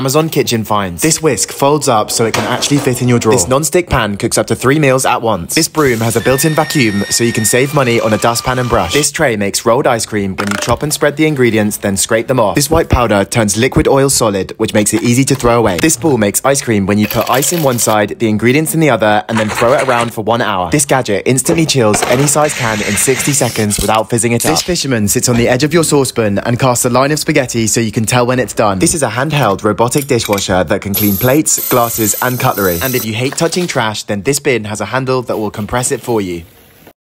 Amazon Kitchen finds. This whisk folds up so it can actually fit in your drawer. This non-stick pan cooks up to three meals at once. This broom has a built-in vacuum so you can save money on a dustpan and brush. This tray makes rolled ice cream when you chop and spread the ingredients, then scrape them off. This white powder turns liquid oil solid, which makes it easy to throw away. This spool makes ice cream when you put ice in one side, the ingredients in the other, and then throw it around for one hour. This gadget instantly chills any size can in 60 seconds without fizzing it up. This fisherman sits on the edge of your saucepan and casts a line of spaghetti so you can tell when it's done. This is a handheld robotic dishwasher that can clean plates, glasses, and cutlery. And if you hate touching trash, then this bin has a handle that will compress it for you.